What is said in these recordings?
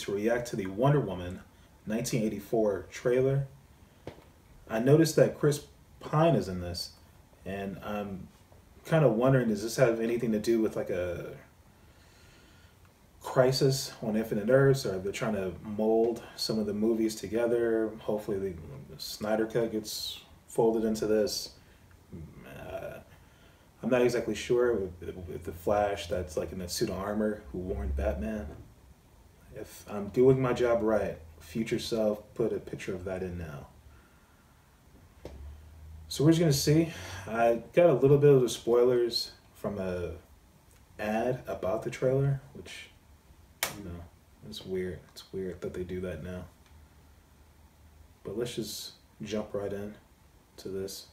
To react to the Wonder Woman 1984 trailer. I noticed that Chris Pine is in this, and I'm kind of wondering does this have anything to do with like a crisis on Infinite Earths, or they're trying to mold some of the movies together? Hopefully, the Snyder Cut gets folded into this. Uh, I'm not exactly sure with, with the Flash that's like in a suit of armor who warned Batman. If I'm doing my job right, future self, put a picture of that in now. So we're just gonna see. I got a little bit of the spoilers from a ad about the trailer, which you know, it's weird. It's weird that they do that now. But let's just jump right in to this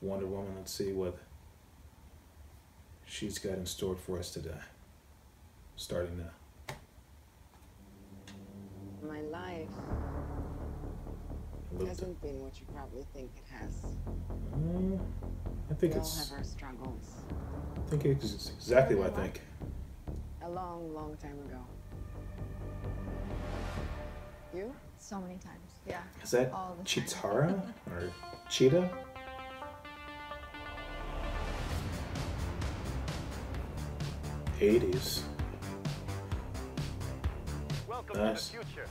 Wonder Woman. Let's see what she's got in store for us today. Starting now. My life hasn't been what you probably think it has. Mm, I think we it's. all have our struggles. I think it's exactly what I think. A long, long time ago. You? So many times, yeah. Is that All the time. Chitara or Cheetah? Eighties. Welcome Nice. the future.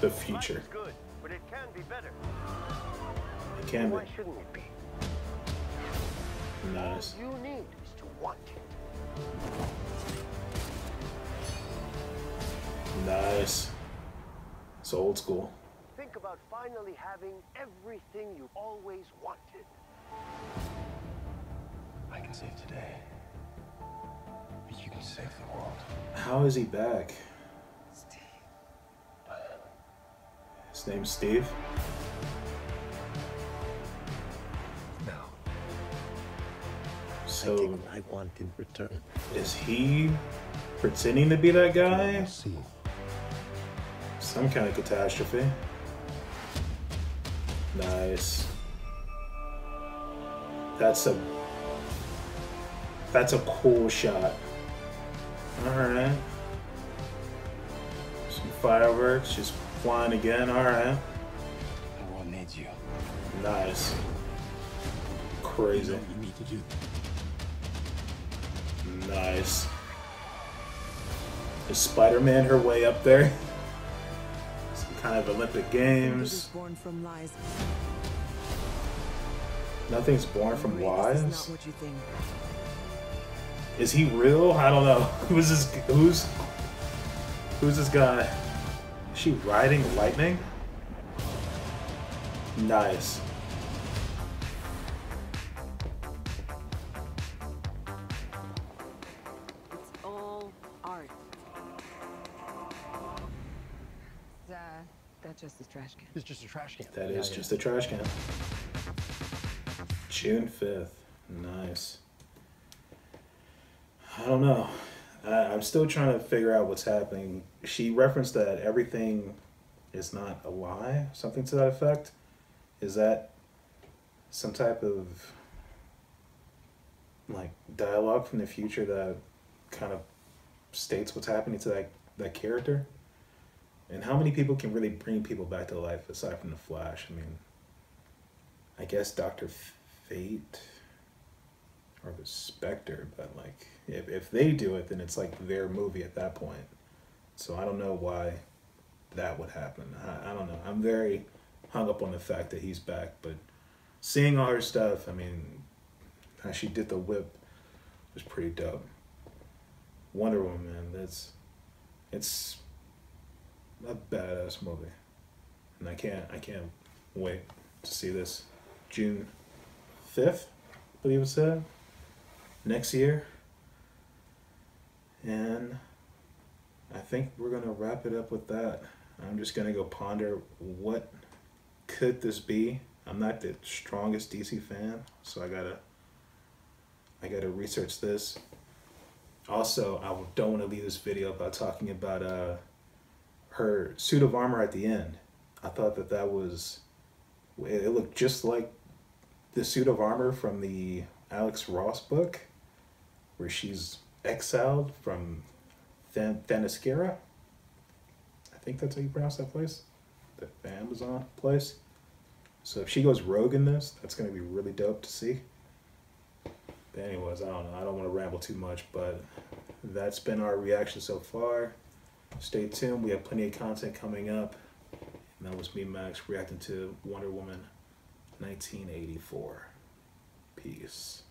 The future. is good, but it can be better. It can be Why shouldn't it be? nice. All you need is to want it. Nice. It's old school. Think about finally having everything you always wanted. I can save today. But you can save the world. How is he back? His name's Steve. No. I So take what I want in return. is he pretending to be that guy? See. Some kind of catastrophe. Nice. That's a that's a cool shot. Alright. Some fireworks just flying again, alright. The world needs you. Nice. Crazy. You know you need to do. Nice. Is Spider-Man her way up there? Some kind of Olympic Games. born from lies. Nothing's born from Greatness is lies. not what you think. Is he real? I don't know. Who's this? Who's who's this guy? Is she riding lightning? Nice. It's all art. Uh, that's just a trash can. It's just a trash can. That Yeah, is yeah. just a trash can. June fifth. Nice. I don't know. I'm still trying to figure out what's happening. She referenced that everything is not a lie, something to that effect. Is that some type of like dialogue from the future that kind of states what's happening to that that character? And how many people can really bring people back to life aside from the Flash? I mean, I guess Doctor Fate or the Spectre, but like if if they do it, then it's like their movie at that point. So I don't know why that would happen. I, I don't know. I'm very hung up on the fact that he's back, but seeing all her stuff, I mean, how she did the whip was pretty dope. Wonder Woman, man, that's it's a badass movie, and I can't I can't wait to see this June fifth, I believe it said next year, and I think we're gonna wrap it up with that. I'm just gonna go ponder what could this be. I'm not the strongest DC fan, so I gotta I gotta research this. Also, I don't want to leave this video without talking about uh her suit of armor at the end. I thought that that was it looked just like the suit of armor from the Alex Ross book, where she's exiled from Than- Themyscira. think that's how you pronounce that place, the Amazon place. So if she goes rogue in this, that's gonna be really dope to see. But anyways, I don't know. I don't want to ramble too much, but that's been our reaction so far. Stay tuned. We have plenty of content coming up. And that was me, Max, reacting to Wonder Woman 1984. Peace.